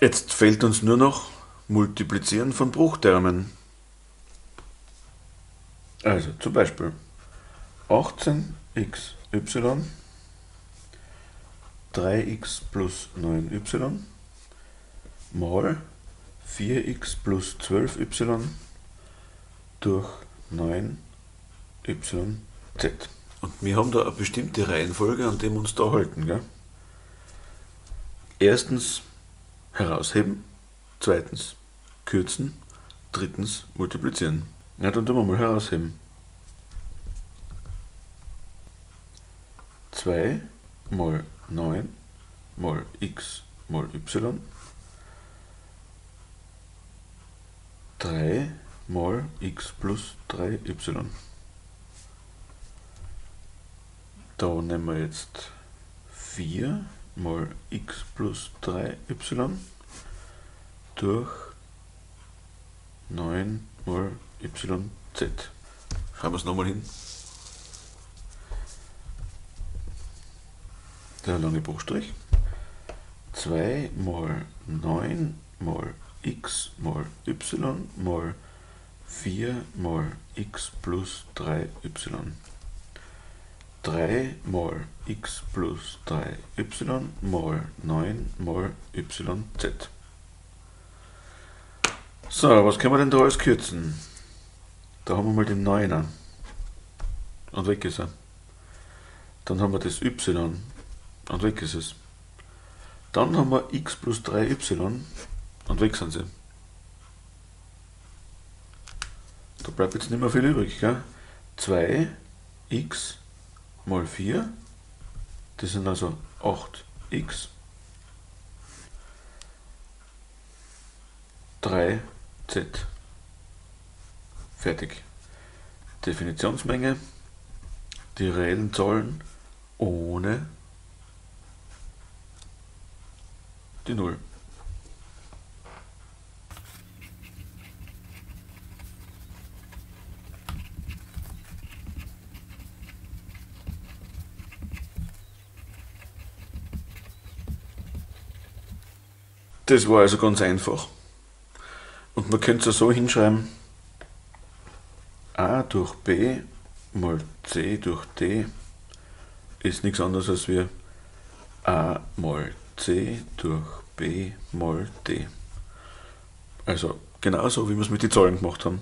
Jetzt fehlt uns nur noch Multiplizieren von Bruchtermen. Also zum Beispiel 18xy 3x plus 9y mal 4x plus 12y durch 9yz. Und wir haben da eine bestimmte Reihenfolge, an dem wir uns da halten. Gell? Erstens herausheben, zweitens kürzen, drittens multiplizieren. Ja, dann tun wir mal herausheben. 2 mal 9 mal x mal y 3 mal x plus 3y. Da nehmen wir jetzt 4 mal x plus 3y durch 9 mal yz. Schreiben wir es nochmal hin. Der lange Bruchstrich. 2 mal 9 mal x mal y mal 4 mal x plus 3y. 3 mal x plus 3y mal 9 mal yz. So, was können wir denn da alles kürzen? Da haben wir mal den 9er. Und weg ist er. Dann haben wir das y. Und weg ist es. Dann haben wir x plus 3y. Und weg sind sie. Da bleibt jetzt nicht mehr viel übrig. Gell? 2x mal 4. Das sind also 8x. 3z. Fertig. Definitionsmenge. Die reellen Zahlen ohne die Null. Das war also ganz einfach. Und man könnte es so hinschreiben, a durch b mal c durch d ist nichts anderes als wir a mal c durch b mal d. Also genauso, wie wir es mit den Zahlen gemacht haben.